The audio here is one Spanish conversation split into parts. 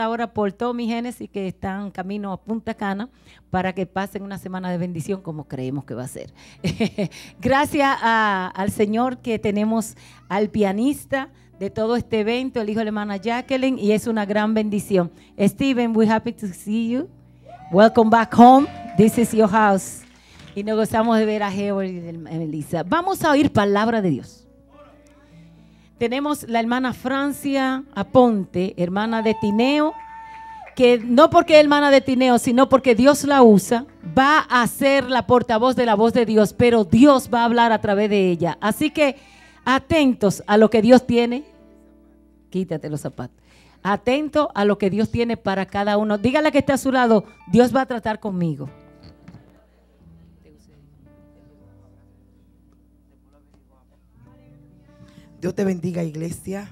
ahora por Tommy Génesis que están camino a Punta Cana para que pasen una semana de bendición como creemos que va a ser. Gracias al Señor que tenemos al pianista de todo este evento, el hijo de la hermana Jacqueline, y es una gran bendición. Steven, we're happy to see you. Welcome back home. This is your house. Y nos gozamos de ver a Howard y a Melissa. Vamos a oír palabra de Dios tenemos la hermana Francia Aponte, hermana de Tineo, que no porque es hermana de Tineo, sino porque Dios la usa, va a ser la portavoz de la voz de Dios, pero Dios va a hablar a través de ella. Así que atentos a lo que Dios tiene. Quítate los zapatos. Atento a lo que Dios tiene para cada uno. Dígale que está a su lado, Dios va a tratar conmigo. Dios te bendiga, iglesia.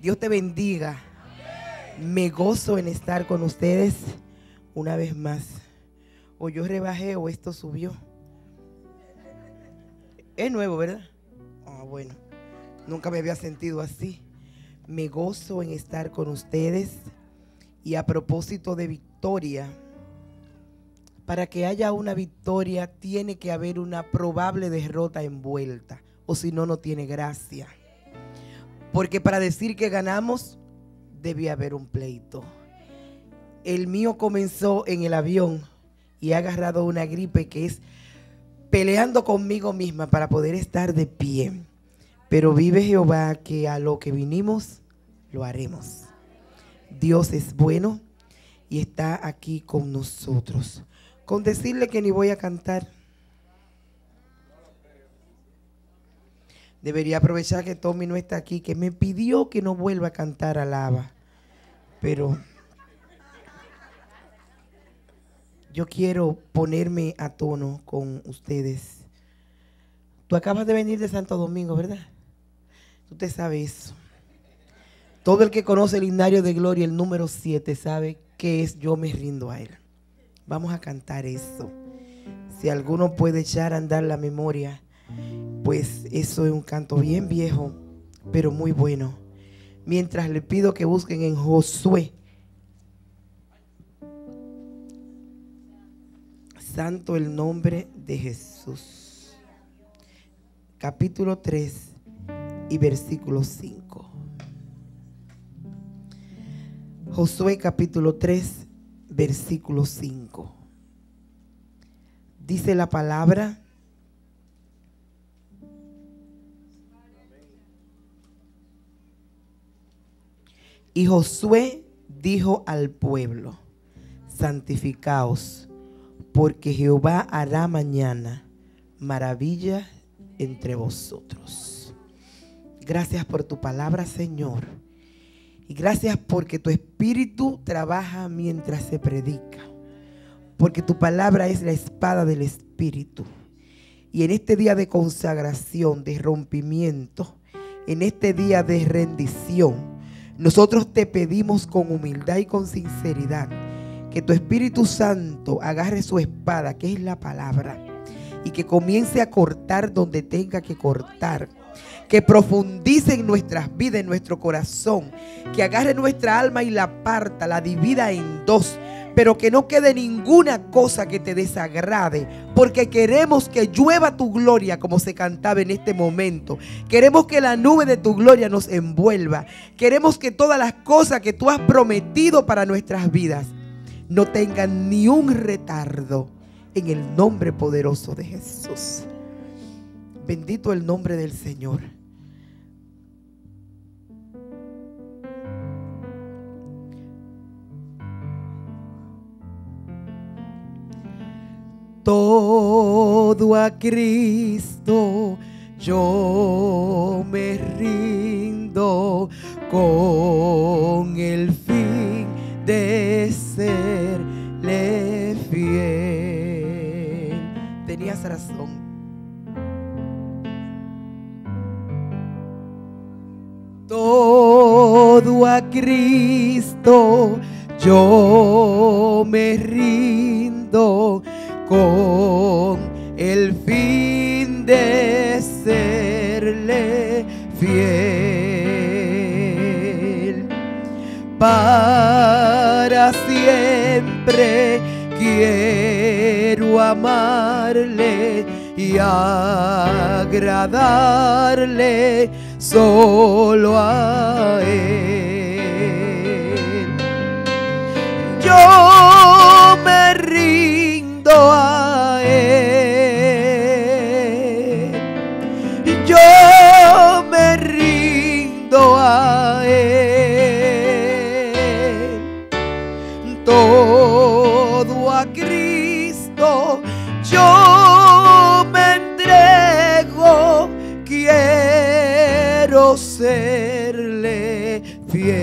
Dios te bendiga. Me gozo en estar con ustedes una vez más. O yo rebajé o esto subió. Es nuevo, ¿verdad? Ah, bueno. Nunca me había sentido así. Me gozo en estar con ustedes. Y a propósito de victoria, para que haya una victoria tiene que haber una probable derrota envuelta o si no, no tiene gracia. Porque para decir que ganamos, debía haber un pleito. El mío comenzó en el avión y ha agarrado una gripe que es peleando conmigo misma para poder estar de pie. Pero vive Jehová que a lo que vinimos, lo haremos. Dios es bueno y está aquí con nosotros. Con decirle que ni voy a cantar. Debería aprovechar que Tommy no está aquí, que me pidió que no vuelva a cantar alaba. Pero yo quiero ponerme a tono con ustedes. Tú acabas de venir de Santo Domingo, ¿verdad? Tú te sabes eso. Todo el que conoce el himnario de gloria, el número 7, sabe que es yo me rindo a él. Vamos a cantar eso. Si alguno puede echar a andar la memoria pues eso es un canto bien viejo, pero muy bueno. Mientras le pido que busquen en Josué. Santo el nombre de Jesús. Capítulo 3 y versículo 5. Josué capítulo 3, versículo 5. Dice la palabra Y Josué dijo al pueblo, santificaos, porque Jehová hará mañana maravilla entre vosotros. Gracias por tu palabra, Señor. Y gracias porque tu espíritu trabaja mientras se predica. Porque tu palabra es la espada del espíritu. Y en este día de consagración, de rompimiento, en este día de rendición, nosotros te pedimos con humildad y con sinceridad que tu Espíritu Santo agarre su espada, que es la palabra, y que comience a cortar donde tenga que cortar. Que profundice en nuestras vidas, en nuestro corazón. Que agarre nuestra alma y la parta, la divida en dos pero que no quede ninguna cosa que te desagrade, porque queremos que llueva tu gloria como se cantaba en este momento. Queremos que la nube de tu gloria nos envuelva. Queremos que todas las cosas que tú has prometido para nuestras vidas no tengan ni un retardo en el nombre poderoso de Jesús. Bendito el nombre del Señor. Todo a Cristo yo me rindo con el fin de serle fiel. Tenías razón. Todo a Cristo yo me rindo con el fin de serle fiel. para siempre quiero amarle y agradarle solo a él. Yo rindo a él. Yo me rindo a él. Todo a Cristo yo me entrego. Quiero serle fiel.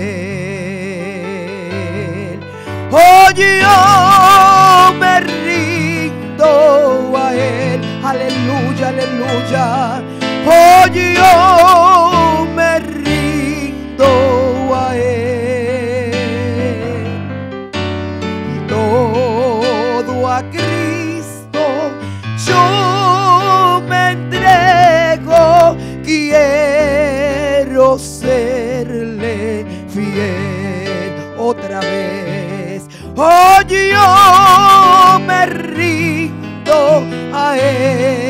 Hoy yo me Aleluya. Hoy yo me rindo a Él. Todo a Cristo yo me entrego. Quiero serle fiel otra vez. Hoy yo me rindo a Él.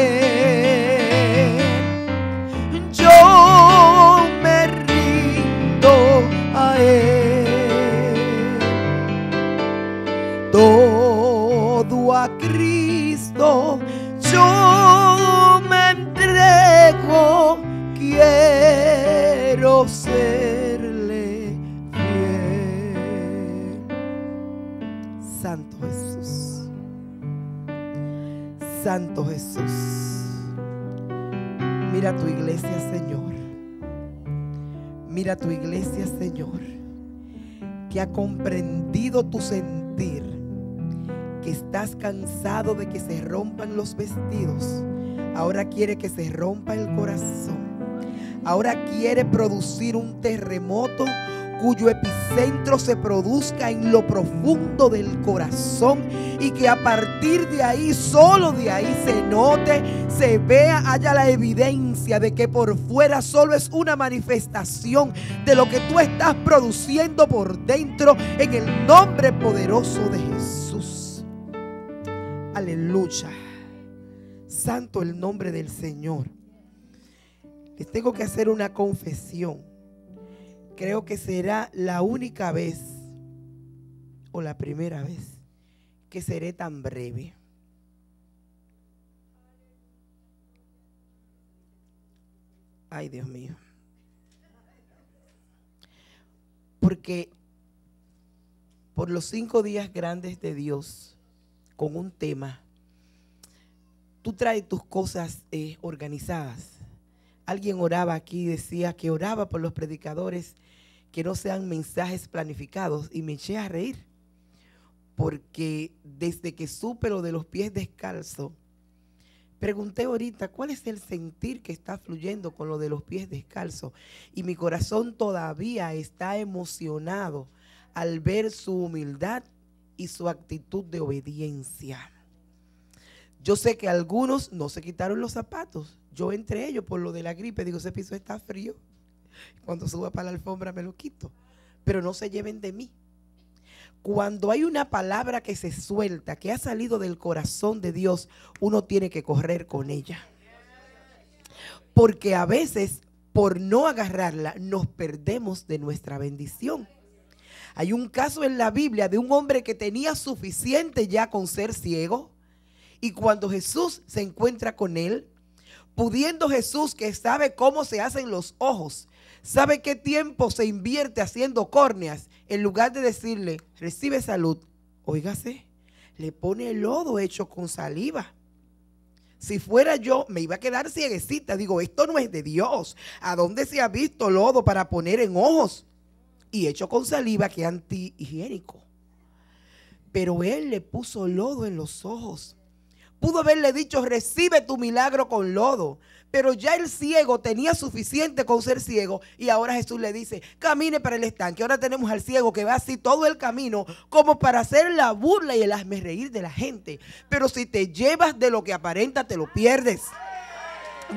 Santo Jesús. Mira tu iglesia, Señor. Mira tu iglesia, Señor, que ha comprendido tu sentir, que estás cansado de que se rompan los vestidos. Ahora quiere que se rompa el corazón. Ahora quiere producir un terremoto cuyo epicentro se produzca en lo profundo del corazón y que a partir de ahí, solo de ahí se note, se vea, haya la evidencia de que por fuera solo es una manifestación de lo que tú estás produciendo por dentro en el nombre poderoso de Jesús. Aleluya. Santo el nombre del Señor. Les tengo que hacer una confesión creo que será la única vez o la primera vez que seré tan breve. Ay, Dios mío. Porque por los cinco días grandes de Dios, con un tema, tú traes tus cosas eh, organizadas. Alguien oraba aquí y decía que oraba por los predicadores que no sean mensajes planificados y me eché a reír porque desde que supe lo de los pies descalzos, pregunté ahorita cuál es el sentir que está fluyendo con lo de los pies descalzos y mi corazón todavía está emocionado al ver su humildad y su actitud de obediencia. Yo sé que algunos no se quitaron los zapatos, yo entre ellos por lo de la gripe, digo, ese piso está frío. Cuando suba para la alfombra me lo quito. Pero no se lleven de mí. Cuando hay una palabra que se suelta, que ha salido del corazón de Dios, uno tiene que correr con ella. Porque a veces, por no agarrarla, nos perdemos de nuestra bendición. Hay un caso en la Biblia de un hombre que tenía suficiente ya con ser ciego. Y cuando Jesús se encuentra con él, pudiendo Jesús que sabe cómo se hacen los ojos, ¿Sabe qué tiempo se invierte haciendo córneas? En lugar de decirle, recibe salud, óigase, le pone el lodo hecho con saliva. Si fuera yo, me iba a quedar cieguecita. Digo, esto no es de Dios. ¿A dónde se ha visto lodo para poner en ojos? Y hecho con saliva que antihigiénico. Pero él le puso lodo en los ojos. Pudo haberle dicho, recibe tu milagro con lodo. Pero ya el ciego tenía suficiente con ser ciego y ahora Jesús le dice, camine para el estanque. Ahora tenemos al ciego que va así todo el camino como para hacer la burla y el hazme reír de la gente. Pero si te llevas de lo que aparenta, te lo pierdes.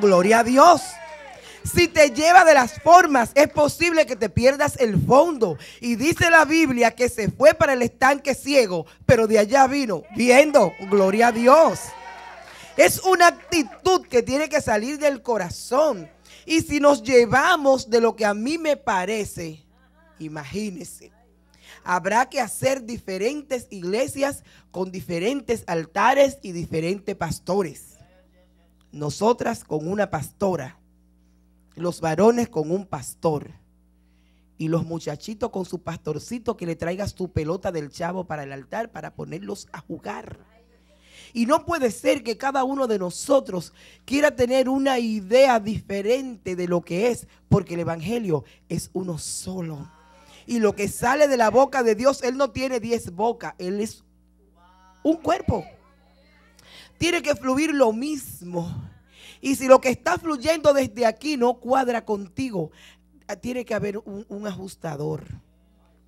Gloria a Dios. Si te lleva de las formas, es posible que te pierdas el fondo. Y dice la Biblia que se fue para el estanque ciego, pero de allá vino viendo. Gloria a Dios. Es una actitud que tiene que salir del corazón. Y si nos llevamos de lo que a mí me parece, imagínense, habrá que hacer diferentes iglesias con diferentes altares y diferentes pastores. Nosotras con una pastora, los varones con un pastor y los muchachitos con su pastorcito que le traiga su pelota del chavo para el altar para ponerlos a jugar. Y no puede ser que cada uno de nosotros quiera tener una idea diferente de lo que es, porque el Evangelio es uno solo. Y lo que sale de la boca de Dios, Él no tiene diez bocas, Él es un cuerpo. Tiene que fluir lo mismo. Y si lo que está fluyendo desde aquí no cuadra contigo, tiene que haber un, ajustador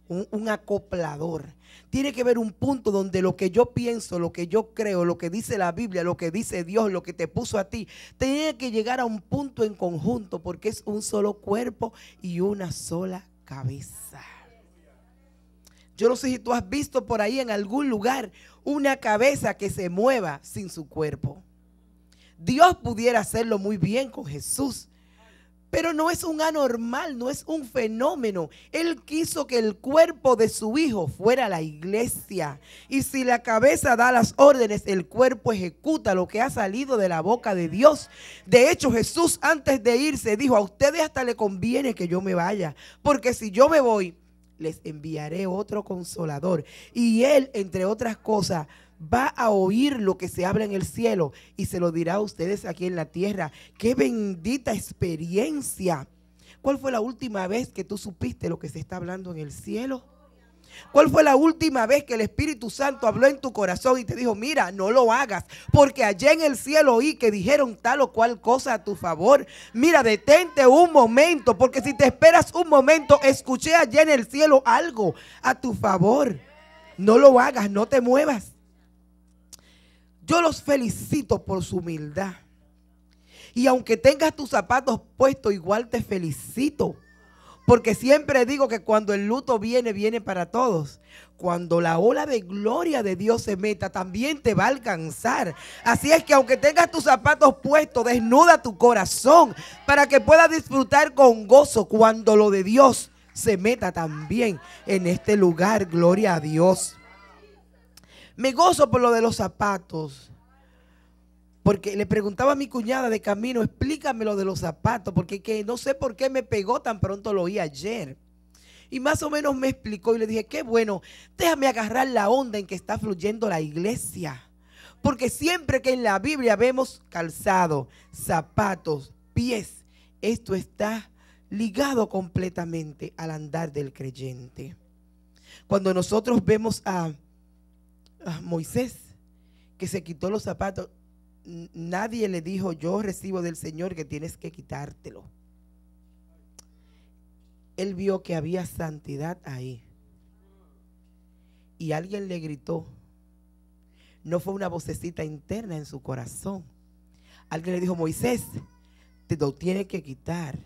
un, acoplador. Tiene que haber un punto donde lo que yo pienso, lo que yo creo, lo que dice la Biblia, lo que dice Dios, lo que te puso a ti, tiene que llegar a un punto en conjunto porque es un solo cuerpo y una sola cabeza. Yo no sé si tú has visto por ahí en algún lugar una cabeza que se mueva sin su cuerpo. Dios pudiera hacerlo muy bien con Jesús. Pero no es un anormal, no es un fenómeno. Él quiso que el cuerpo de su hijo fuera la iglesia. Y si la cabeza da las órdenes, el cuerpo ejecuta lo que ha salido de la boca de Dios. De hecho, Jesús antes de irse dijo, a ustedes hasta le conviene que yo me vaya. Porque si yo me voy, les enviaré otro consolador. Y él, entre otras cosas, va a oír lo que se habla en el cielo y se lo dirá a ustedes aquí en la tierra. Qué bendita experiencia. ¿Cuál fue la última vez que tú supiste lo que se está hablando en el cielo? ¿Cuál fue la última vez que el Espíritu Santo habló en tu corazón y te dijo, mira, no lo hagas, porque allá en el cielo oí que dijeron tal o cual cosa a tu favor? Mira, detente un momento, porque si te esperas un momento, escuché allá en el cielo algo a tu favor. No lo hagas, no te muevas. Yo los felicito por su humildad. Y aunque tengas tus zapatos puestos, igual te felicito. Porque siempre digo que cuando el luto viene, viene para todos. Cuando la ola de gloria de Dios se meta, también te va a alcanzar. Así es que aunque tengas tus zapatos puestos, desnuda tu corazón para que puedas disfrutar con gozo cuando lo de Dios se meta también en este lugar. Gloria a Dios. Me gozo por lo de los zapatos. Porque le preguntaba a mi cuñada de camino, explícame lo de los zapatos, porque que no sé por qué me pegó tan pronto lo oí ayer. Y más o menos me explicó y le dije, qué bueno, déjame agarrar la onda en que está fluyendo la iglesia. Porque siempre que en la Biblia vemos calzado, zapatos, pies, esto está ligado completamente al andar del creyente. Cuando nosotros vemos a Moisés, que se quitó los zapatos, nadie le dijo, yo recibo del Señor que tienes que quitártelo. Él vio que había santidad ahí. Y alguien le gritó. No fue una vocecita interna en su corazón. Alguien le dijo, Moisés, te lo tiene que quitar.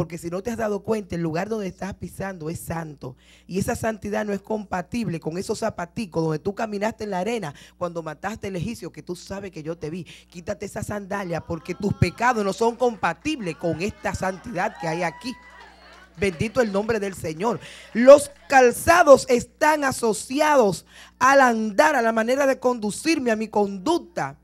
Porque si no te has dado cuenta, el lugar donde estás pisando es santo. Y esa santidad no es compatible con esos zapaticos donde tú caminaste en la arena cuando mataste el egipcio, que tú sabes que yo te vi. Quítate esa sandalia porque tus pecados no son compatibles con esta santidad que hay aquí. Bendito el nombre del Señor. Los calzados están asociados al andar, a la manera de conducirme, a mi conducta.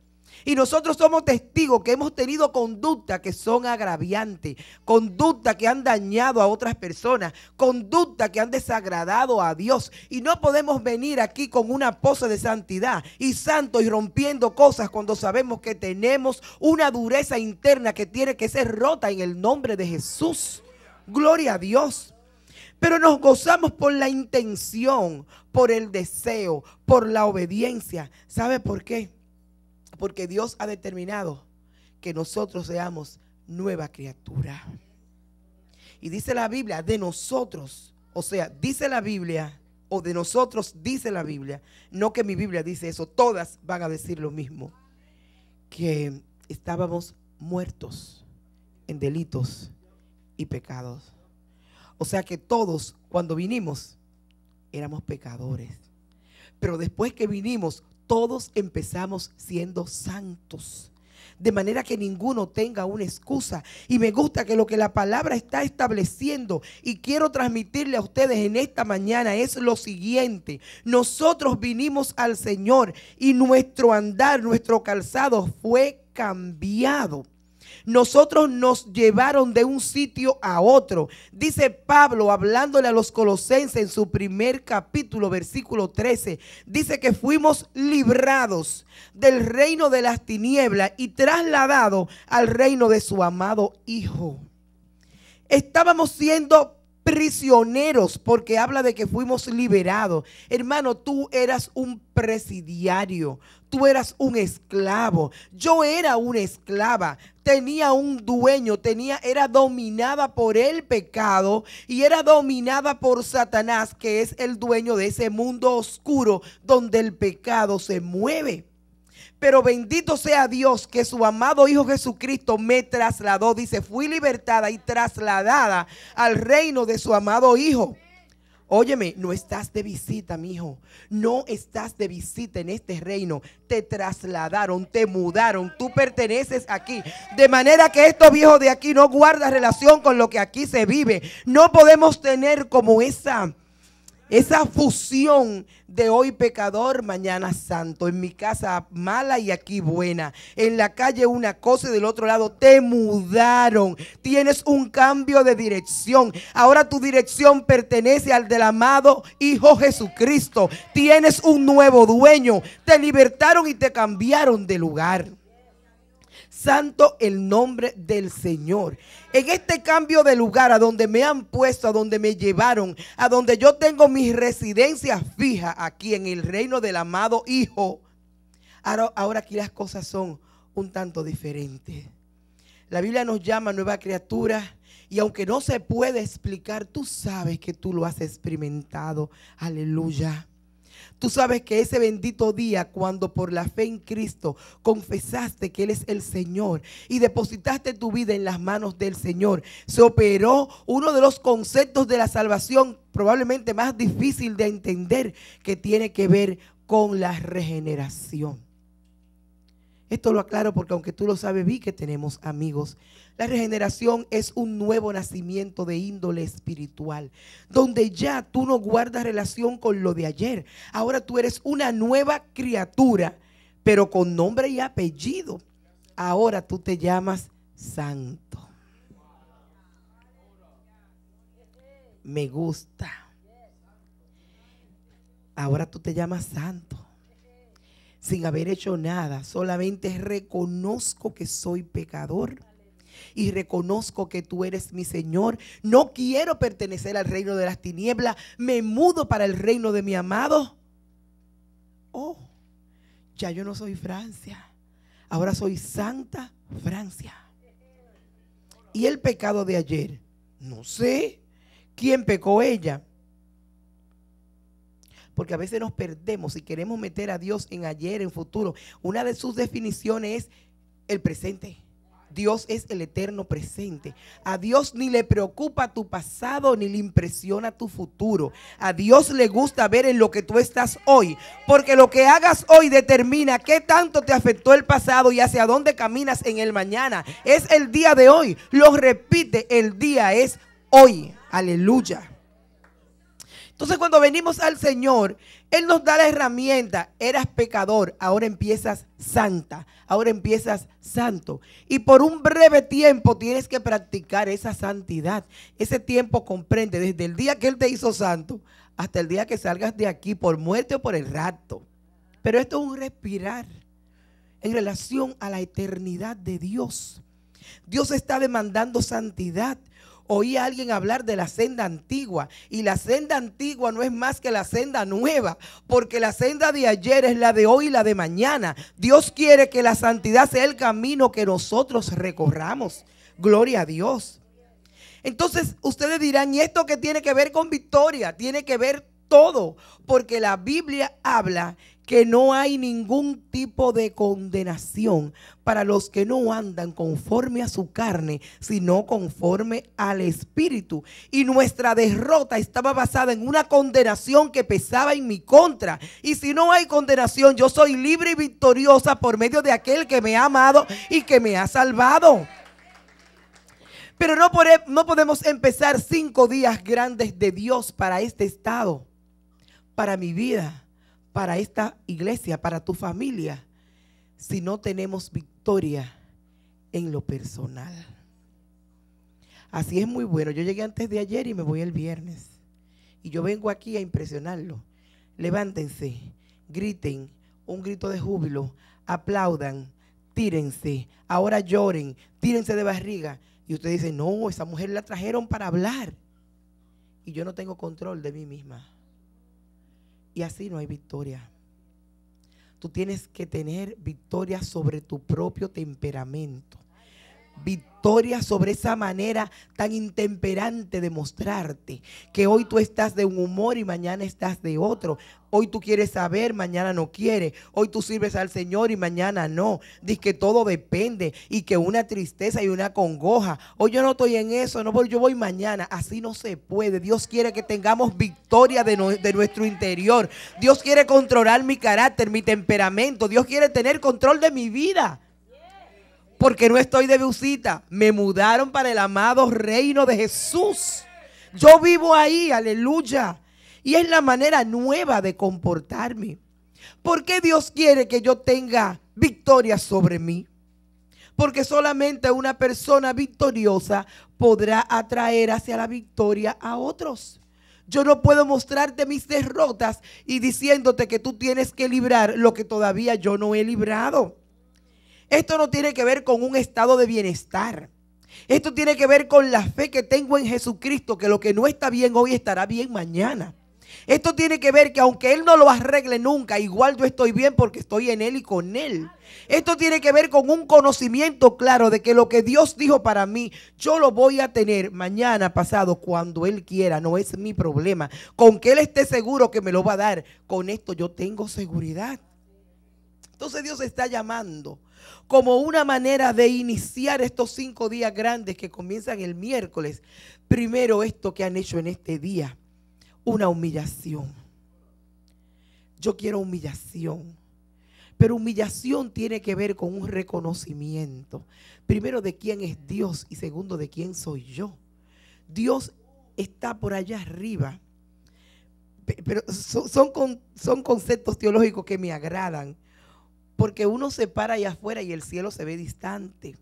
Y nosotros somos testigos que hemos tenido conducta que son agraviantes, conducta que han dañado a otras personas, conducta que han desagradado a Dios. Y no podemos venir aquí con una pose de santidad y santo y rompiendo cosas cuando sabemos que tenemos una dureza interna que tiene que ser rota en el nombre de Jesús. Gloria a Dios. Pero nos gozamos por la intención, por el deseo, por la obediencia. ¿Sabe por qué? Porque Dios ha determinado que nosotros seamos nueva criatura. Y dice la Biblia, de nosotros, o sea, dice la Biblia, o de nosotros dice la Biblia, no que mi Biblia dice eso, todas van a decir lo mismo, que estábamos muertos en delitos y pecados. O sea que todos, cuando vinimos, éramos pecadores. Pero después que vinimos, todos empezamos siendo santos. De manera que ninguno tenga una excusa. Y me gusta que lo que la palabra está estableciendo y quiero transmitirle a ustedes en esta mañana es lo siguiente. Nosotros vinimos al Señor y nuestro andar, nuestro calzado fue cambiado nosotros nos llevaron de un sitio a otro. Dice Pablo, hablándole a los colosenses en su primer capítulo, versículo 13, dice que fuimos librados del reino de las tinieblas y trasladados al reino de su amado Hijo. Estábamos siendo prisioneros, porque habla de que fuimos liberados. Hermano, tú eras un presidiario, tú eras un esclavo, yo era una esclava, tenía un dueño, tenía era dominada por el pecado y era dominada por Satanás, que es el dueño de ese mundo oscuro donde el pecado se mueve. Pero bendito sea Dios que su amado Hijo Jesucristo me trasladó. Dice, fui libertada y trasladada al reino de su amado Hijo. Óyeme, no estás de visita, mi hijo. No estás de visita en este reino. Te trasladaron, te mudaron. Tú perteneces aquí. De manera que estos viejos de aquí no guardan relación con lo que aquí se vive. No podemos tener como esa esa fusión de hoy pecador, mañana santo. En mi casa mala y aquí buena. En la calle una cosa y del otro lado te mudaron. Tienes un cambio de dirección. Ahora tu dirección pertenece al del amado Hijo Jesucristo. Tienes un nuevo dueño. Te libertaron y te cambiaron de lugar. Santo el nombre del Señor. En este cambio de lugar a donde me han puesto, a donde me llevaron, a donde yo tengo mi residencia fija aquí en el reino del amado Hijo. Ahora, ahora aquí las cosas son un tanto diferentes. La Biblia nos llama nueva criatura y aunque no se puede explicar, tú sabes que tú lo has experimentado. Aleluya. Tú sabes que ese bendito día, cuando por la fe en Cristo confesaste que Él es el Señor y depositaste tu vida en las manos del Señor, se operó uno de los conceptos de la salvación probablemente más difícil de entender que tiene que ver con la regeneración. Esto lo aclaro porque aunque tú lo sabes, vi que tenemos amigos. La regeneración es un nuevo nacimiento de índole espiritual, donde ya tú no guardas relación con lo de ayer. Ahora tú eres una nueva criatura, pero con nombre y apellido. Ahora tú te llamas santo. Me gusta. Ahora tú te llamas santo sin haber hecho nada. Solamente reconozco que soy pecador y reconozco que tú eres mi Señor. No quiero pertenecer al reino de las tinieblas. Me mudo para el reino de mi amado. Oh, ya yo no soy Francia. Ahora soy Santa Francia. ¿Y el pecado de ayer? No sé. ¿Quién pecó ella? porque a veces nos perdemos y queremos meter a Dios en ayer, en futuro. Una de sus definiciones es el presente. Dios es el eterno presente. A Dios ni le preocupa tu pasado ni le impresiona tu futuro. A Dios le gusta ver en lo que tú estás hoy. Porque lo que hagas hoy determina qué tanto te afectó el pasado y hacia dónde caminas en el mañana. Es el día de hoy. Lo repite, el día es hoy. Aleluya. Entonces cuando venimos al Señor, Él nos da la herramienta. Eras pecador, ahora empiezas santa, ahora empiezas santo. Y por un breve tiempo tienes que practicar esa santidad. Ese tiempo comprende desde el día que Él te hizo santo hasta el día que salgas de aquí por muerte o por el rato. Pero esto es un respirar en relación a la eternidad de Dios. Dios está demandando santidad oí a alguien hablar de la senda antigua y la senda antigua no es más que la senda nueva, porque la senda de ayer es la de hoy y la de mañana. Dios quiere que la santidad sea el camino que nosotros recorramos. Gloria a Dios. Entonces ustedes dirán, ¿y esto qué tiene que ver con victoria? Tiene que ver todo, porque la Biblia habla que no hay ningún tipo de condenación para los que no andan conforme a su carne, sino conforme al Espíritu. Y nuestra derrota estaba basada en una condenación que pesaba en mi contra. Y si no hay condenación, yo soy libre y victoriosa por medio de aquel que me ha amado y que me ha salvado. Pero no, podemos empezar cinco días grandes de Dios para este estado, para mi vida para esta iglesia, para tu familia, si no tenemos victoria en lo personal. Así es muy bueno. Yo llegué antes de ayer y me voy el viernes. Y yo vengo aquí a impresionarlo. Levántense, griten un grito de júbilo, aplaudan, tírense, ahora lloren, tírense de barriga. Y usted dice, no, esa mujer la trajeron para hablar. Y yo no tengo control de mí misma. Y así no hay victoria. Tú tienes que tener victoria sobre tu propio temperamento. Victoria sobre esa manera tan intemperante de mostrarte. Que hoy tú estás de un humor y mañana estás de otro. Hoy tú quieres saber, mañana no quieres. Hoy tú sirves al Señor y mañana no. Dices que todo depende y que una tristeza y una congoja. Hoy yo no estoy en eso, no yo voy mañana. Así no se puede. Dios quiere que tengamos victoria de nuestro interior. Dios quiere controlar mi carácter, mi temperamento. Dios quiere tener control de mi vida. Porque no estoy de visita. Me mudaron para el amado reino de Jesús. Yo vivo ahí, aleluya. Y es la manera nueva de comportarme. ¿Por qué Dios quiere que yo tenga victoria sobre mí? Porque solamente una persona victoriosa podrá atraer hacia la victoria a otros. Yo no puedo mostrarte mis derrotas y diciéndote que tú tienes que librar lo que todavía yo no he librado. Esto no tiene que ver con un estado de bienestar. Esto tiene que ver con la fe que tengo en Jesucristo, que lo que no está bien hoy estará bien mañana. Esto tiene que ver que aunque Él no lo arregle nunca, igual yo estoy bien porque estoy en Él y con Él. Esto tiene que ver con un conocimiento claro de que lo que Dios dijo para mí, yo lo voy a tener mañana, pasado, cuando Él quiera. No es mi problema. Con que Él esté seguro que me lo va a dar, con esto yo tengo seguridad. Entonces Dios está llamando como una manera de iniciar estos cinco días grandes que comienzan el miércoles. Primero esto que han hecho en este día una humillación. Yo quiero humillación. Pero humillación tiene que ver con un reconocimiento. Primero de quién es Dios y segundo de quién soy yo. Dios está por allá arriba. Pero son, son, conceptos teológicos que me agradan. Porque uno se para allá afuera y el cielo se ve distante.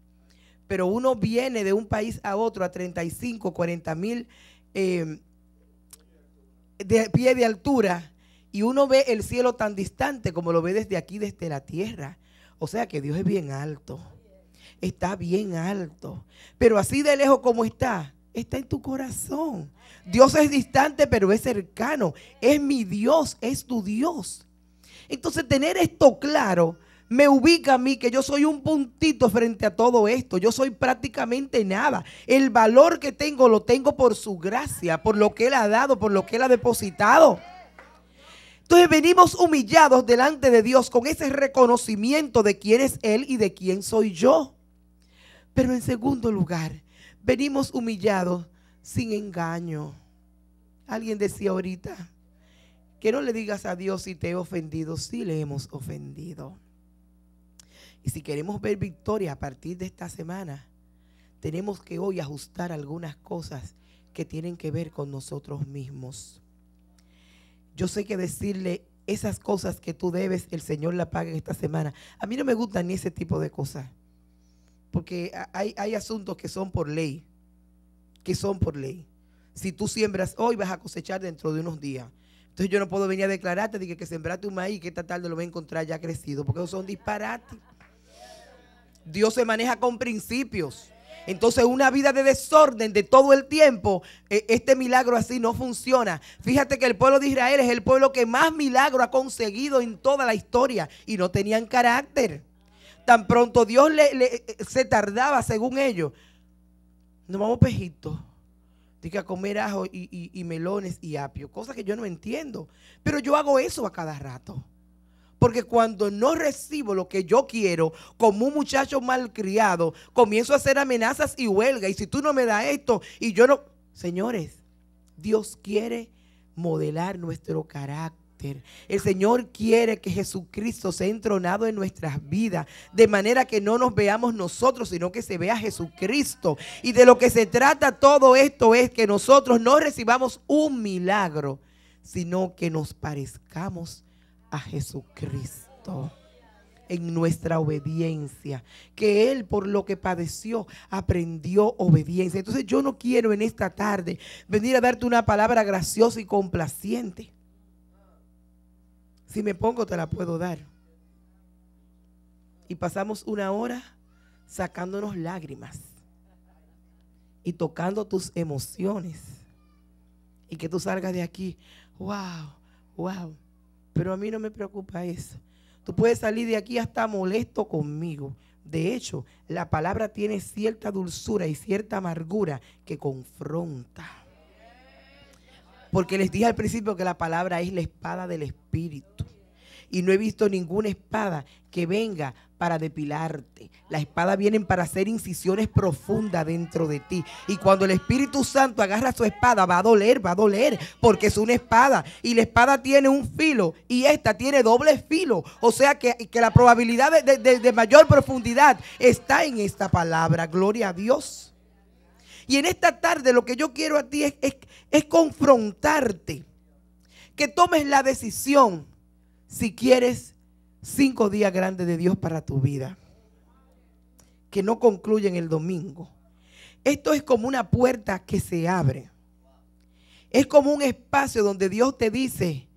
Pero uno viene de un país a otro a 35, 40 mil eh, de pie de altura y uno ve el cielo tan distante como lo ve desde aquí, desde la tierra. O sea que Dios es bien alto. Está bien alto. Pero así de lejos como está, está en tu corazón. Dios es distante, pero es cercano. Es mi Dios, es tu Dios. Entonces tener esto claro me ubica a mí que yo soy un puntito frente a todo esto. Yo soy prácticamente nada. El valor que tengo lo tengo por su gracia, por lo que Él ha dado, por lo que Él ha depositado. Entonces venimos humillados delante de Dios con ese reconocimiento de quién es Él y de quién soy yo. Pero en segundo lugar, venimos humillados sin engaño. Alguien decía ahorita, que no le digas a Dios si te he ofendido, si le hemos ofendido. Y si queremos ver victoria a partir de esta semana, tenemos que hoy ajustar algunas cosas que tienen que ver con nosotros mismos. Yo sé que decirle esas cosas que tú debes, el Señor la paga en esta semana. A mí no me gustan ni ese tipo de cosas. Porque hay, hay asuntos que son por ley. Que son por ley. Si tú siembras hoy, vas a cosechar dentro de unos días. Entonces yo no puedo venir a declararte de que, sembraste un maíz que esta tarde lo voy a encontrar ya crecido. Porque esos son disparates. Dios se maneja con principios. Entonces una vida de desorden de todo el tiempo, e, este milagro así no funciona. Fíjate que el pueblo de Israel es el pueblo que más milagro ha conseguido en toda la historia y no tenían carácter. Tan pronto Dios le, eh, se tardaba, según ellos, nos vamos pejito. Diga a comer ajo y, melones y apio, cosas que yo no entiendo. Pero yo hago eso a cada rato. Porque cuando no recibo lo que yo quiero, como un muchacho malcriado, comienzo a hacer amenazas y huelga. Y si tú no me das esto y yo no... Señores, Dios quiere modelar nuestro carácter. El Señor quiere que Jesucristo sea entronado en nuestras vidas, de manera que no nos veamos nosotros, sino que se vea Jesucristo. Y de lo que se trata todo esto es que nosotros no recibamos un milagro, sino que nos parezcamos a Jesucristo en nuestra obediencia, que Él por lo que padeció aprendió obediencia. Entonces yo no quiero en esta tarde venir a darte una palabra graciosa y complaciente. Si me pongo te la puedo dar. Y pasamos una hora sacándonos lágrimas y tocando tus emociones. Y que tú salgas de aquí, wow, wow. Pero a mí no me preocupa eso. Tú puedes salir de aquí hasta molesto conmigo. De hecho, la palabra tiene cierta dulzura y cierta amargura que confronta. Porque les dije al principio que la palabra es la espada del Espíritu. Y no he visto ninguna espada que venga para depilarte. Las espadas vienen para hacer incisiones profundas dentro de ti. Y cuando el Espíritu Santo agarra su espada, va a doler, va a doler, porque es una espada. Y la espada tiene un filo y esta tiene doble filo. O sea que, la probabilidad de, mayor profundidad está en esta palabra. Gloria a Dios. Y en esta tarde lo que yo quiero a ti es, confrontarte. Que tomes la decisión si quieres cinco días grandes de Dios para tu vida, que no concluyen el domingo. Esto es como una puerta que se abre. Es como un espacio donde Dios te dice,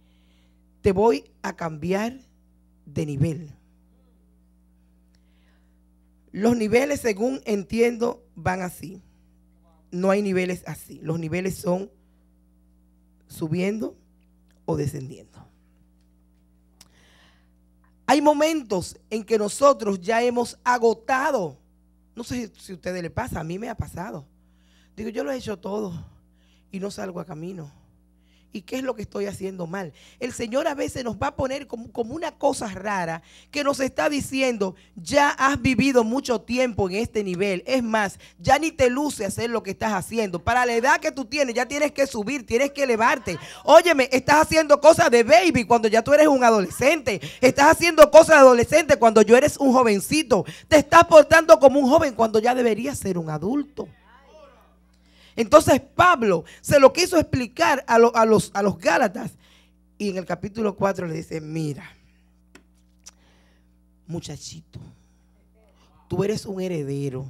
te voy a cambiar de nivel. Los niveles, según entiendo, van así. No hay niveles así. Los niveles son subiendo o descendiendo. Hay momentos en que nosotros ya hemos agotado. No sé si a ustedes le pasa, a mí me ha pasado. Digo, yo lo he hecho todo y no salgo a camino. ¿Y qué es lo que estoy haciendo mal? El Señor a veces nos va a poner como, una cosa rara que nos está diciendo, ya has vivido mucho tiempo en este nivel. Es más, ya ni te luce hacer lo que estás haciendo. Para la edad que tú tienes, ya tienes que subir, tienes que elevarte. Óyeme, estás haciendo cosas de baby cuando ya tú eres un adolescente. Estás haciendo cosas de adolescente cuando yo eres un jovencito. Te estás portando como un joven cuando ya deberías ser un adulto. Entonces Pablo se lo quiso explicar a, los, a los Gálatas. Y en el capítulo 4 le dice, mira, muchachito, tú eres un heredero.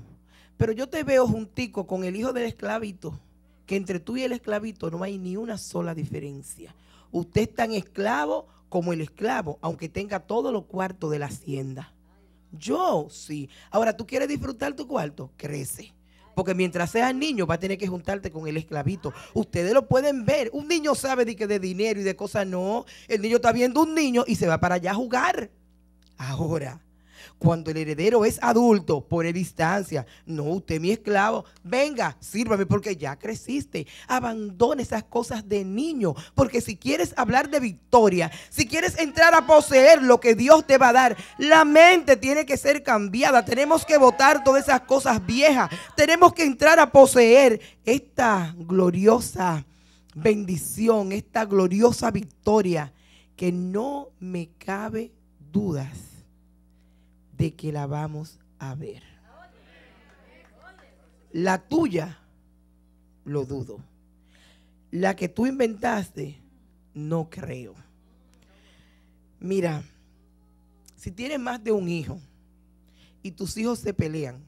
Pero yo te veo juntico con el hijo del esclavito, que entre tú y el esclavito no hay ni una sola diferencia. Usted es tan esclavo como el esclavo, aunque tenga todos los cuartos de la hacienda. Yo sí. Ahora, ¿tú quieres disfrutar tu cuarto? Crece. Porque mientras seas niño va a tener que juntarte con el esclavito. Ustedes lo pueden ver. Un niño sabe de que de dinero y de cosas no. El niño está viendo un niño y se va para allá a jugar. Ahora, cuando el heredero es adulto, pone distancia. No, usted mi esclavo. Venga, sírvame porque ya creciste. Abandona esas cosas de niño. Porque si quieres hablar de victoria, si quieres entrar a poseer lo que Dios te va a dar, la mente tiene que ser cambiada. Tenemos que votar todas esas cosas viejas. Tenemos que entrar a poseer esta gloriosa bendición, esta gloriosa victoria que no me cabe dudas de que la vamos a ver. La tuya, lo dudo. La que tú inventaste, no creo. Mira, si tienes más de un hijo y tus hijos se pelean,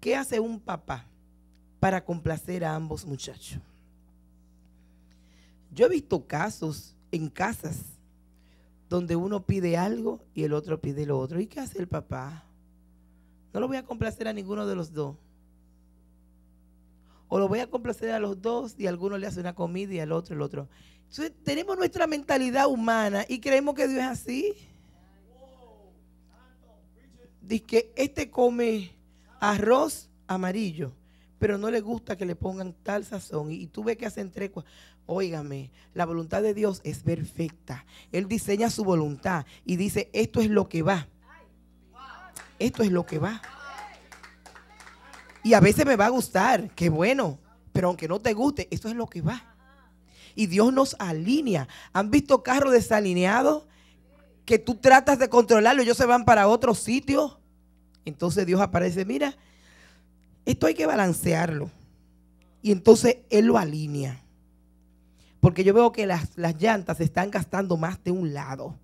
¿qué hace un papá para complacer a ambos muchachos? Yo he visto casos en casas donde uno pide algo y el otro pide lo otro. ¿Y qué hace el papá? No lo voy a complacer a ninguno de los dos. O lo voy a complacer a los dos y alguno le hace una comida y al otro el otro. Entonces, tenemos nuestra mentalidad humana y creemos que Dios es así. Dice que este come arroz amarillo, pero no le gusta que le pongan tal sazón. Y, tú ves que hacen trecua. Óigame, la voluntad de Dios es perfecta. Él diseña su voluntad y dice, esto es lo que va. Esto es lo que va. Y a veces me va a gustar, qué bueno, pero aunque no te guste, esto es lo que va. Y Dios nos alinea. ¿Han visto carros desalineados? Que tú tratas de controlarlo ellos se van para otro sitio. Entonces Dios aparece, mira, esto hay que balancearlo. Y entonces Él lo alinea. Porque yo veo que las, las llantas se están gastando más de un lado.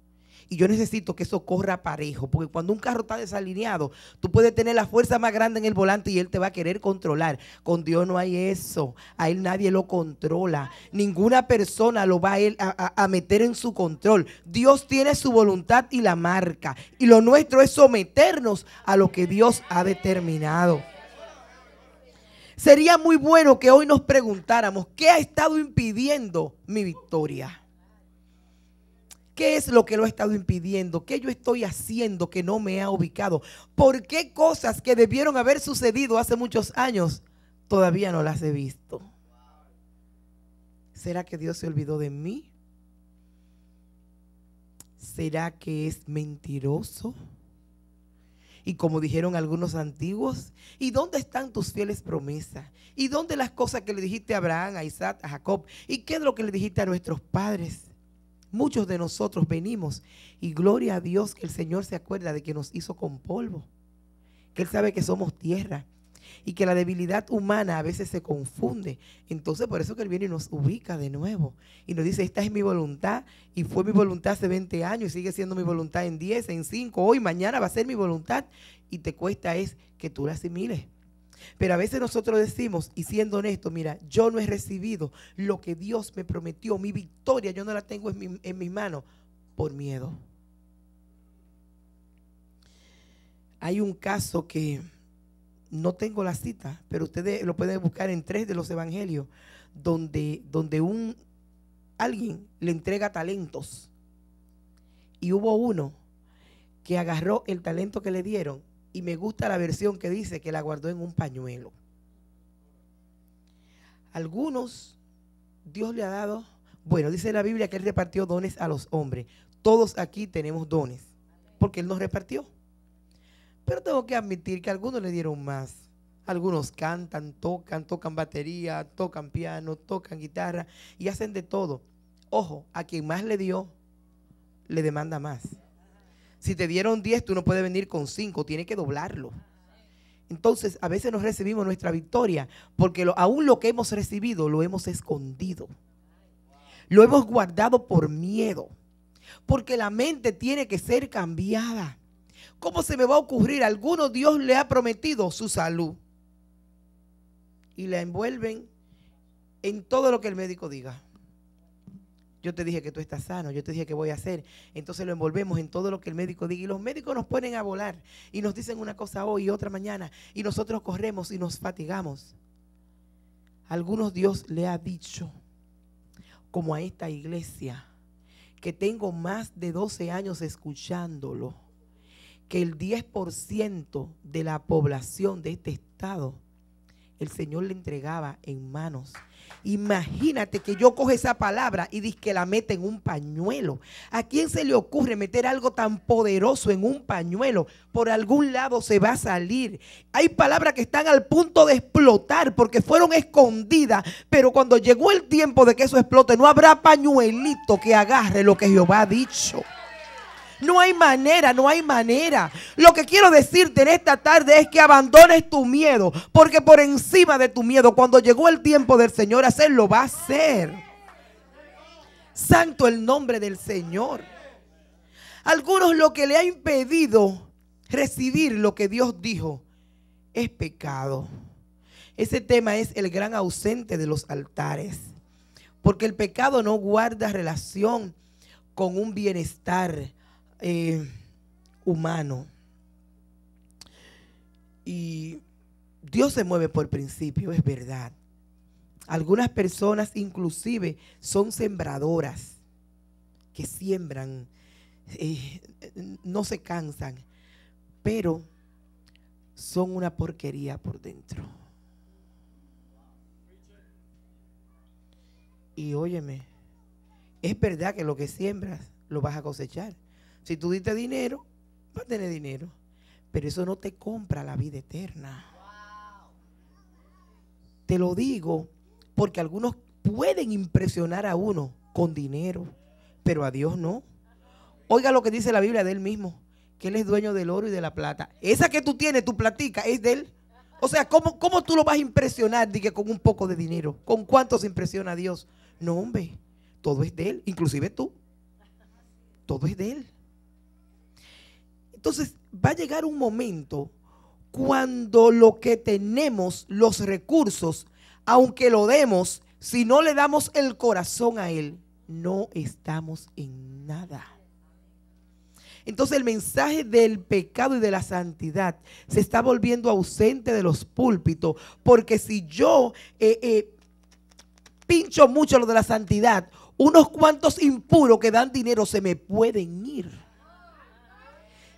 Y yo necesito que eso corra parejo, porque cuando un carro está desalineado, tú puedes tener la fuerza más grande en el volante y él te va a querer controlar. Con Dios no hay eso. A él nadie lo controla. Ninguna persona lo va a, a meter en su control. Dios tiene su voluntad y la marca. Y lo nuestro es someternos a lo que Dios ha determinado. Sería muy bueno que hoy nos preguntáramos, ¿qué ha estado impidiendo mi victoria? ¿Qué es lo que lo ha estado impidiendo? ¿Qué yo estoy haciendo que no me ha ubicado? ¿Por qué cosas que debieron haber sucedido hace muchos años todavía no las he visto? ¿Será que Dios se olvidó de mí? ¿Será que es mentiroso? Y como dijeron algunos antiguos, ¿y dónde están tus fieles promesas? ¿Y dónde las cosas que le dijiste a Abraham, a Isaac, a Jacob? ¿Y qué es lo que le dijiste a nuestros padres? Muchos de nosotros venimos y gloria a Dios que el Señor se acuerda de que nos hizo con polvo, que Él sabe que somos tierra y que la debilidad humana a veces se confunde. Entonces por eso que Él viene y nos ubica de nuevo y nos dice, esta es mi voluntad y fue mi voluntad hace 20 años y sigue siendo mi voluntad en 10, en 5, hoy, mañana va a ser mi voluntad y te cuesta es que tú la asimiles. Pero a veces nosotros decimos, y siendo honesto, mira, yo no he recibido lo que Dios me prometió, mi victoria, yo no la tengo en, en mis manos por miedo. Hay un caso que no tengo la cita, pero ustedes lo pueden buscar en tres de los evangelios, donde, donde un alguien le entrega talentos. Y hubo uno que agarró el talento que le dieron y me gusta la versión que dice que la guardó en un pañuelo. Algunos Dios le ha dado, bueno, dice la Biblia que Él repartió dones a los hombres. Todos aquí tenemos dones, porque Él nos repartió. Pero tengo que admitir que algunos le dieron más. Algunos cantan, tocan, tocan batería, tocan piano, tocan guitarra y hacen de todo. Ojo, a quien más le dio, le demanda más. Si te dieron 10, tú no puedes venir con 5, tienes que doblarlo. Entonces, a veces nos recibimos nuestra victoria porque aún lo que hemos recibido lo hemos escondido. Lo hemos guardado por miedo. Porque la mente tiene que ser cambiada. ¿Cómo se me va a ocurrir? Alguno Dios le ha prometido su salud. Y la envuelven en todo lo que el médico diga. Yo te dije que tú estás sano, yo te dije que voy a hacer. Entonces lo envolvemos en todo lo que el médico diga. Y los médicos nos ponen a volar y nos dicen una cosa hoy y otra mañana. Y nosotros corremos y nos fatigamos. algunos Dios le ha dicho, como a esta iglesia, que tengo más de 12 años escuchándolo, que el 10% de la población de este estado, el Señor le entregaba en manos Imagínate que yo coge esa palabra y dice que la mete en un pañuelo. ¿A quién se le ocurre meter algo tan poderoso en un pañuelo? Por algún lado se va a salir. Hay palabras que están al punto de explotar porque fueron escondidas, pero cuando llegó el tiempo de que eso explote, no habrá pañuelito que agarre lo que Jehová ha dicho. No hay manera, no hay manera. Lo que quiero decirte en esta tarde es que abandones tu miedo, porque por encima de tu miedo, cuando llegó el tiempo del Señor hacerlo, va a ser. Santo el nombre del Señor. Algunos lo que le ha impedido recibir lo que Dios dijo es pecado. Ese tema es el gran ausente de los altares. Porque el pecado no guarda relación con un bienestar eh, humano. Y Dios se mueve por principio, es verdad. Algunas personas inclusive son sembradoras que siembran, eh, no se cansan, pero son una porquería por dentro. Y óyeme, es verdad que lo que siembras lo vas a cosechar. Si tú diste dinero, vas a tener dinero. Pero eso no te compra la vida eterna. Te lo digo porque algunos pueden impresionar a uno con dinero, pero a Dios no. Oiga lo que dice la Biblia de él mismo, que él es dueño del oro y de la plata. Esa que tú tienes, tu platica, es de él. O sea, ¿cómo, cómo tú lo vas a impresionar que con un poco de dinero? ¿Con cuánto se impresiona a Dios? No, hombre, todo es de él, inclusive tú. Todo es de él. Entonces, va a llegar un momento cuando lo que tenemos, los recursos, aunque lo demos, si no le damos el corazón a Él, no estamos en nada. Entonces el mensaje del pecado y de la santidad se está volviendo ausente de los púlpitos, porque si yo eh, eh, pincho mucho lo de la santidad, unos cuantos impuros que dan dinero se me pueden ir.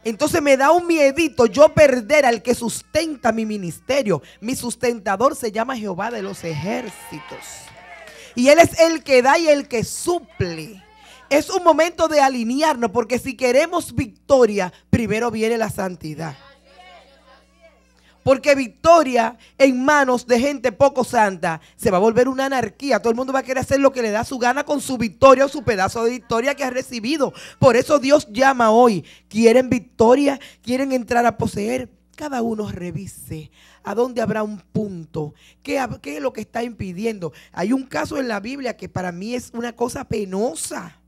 Entonces me da un miedito yo perder al que sustenta mi ministerio. Mi sustentador se llama Jehová de los ejércitos. Y Él es el que da y el que suple. Es un momento de alinearnos porque si queremos victoria, primero viene la santidad. Porque victoria en manos de gente poco santa se va a volver una anarquía. Todo el mundo va a querer hacer lo que le da su gana con su victoria o su pedazo de victoria que ha recibido. Por eso Dios llama hoy. ¿Quieren victoria? ¿Quieren entrar a poseer? Cada uno revise a dónde habrá un punto. ¿Qué, ¿Qué, es lo que está impidiendo? Hay un caso en la Biblia que para mí es una cosa penosa.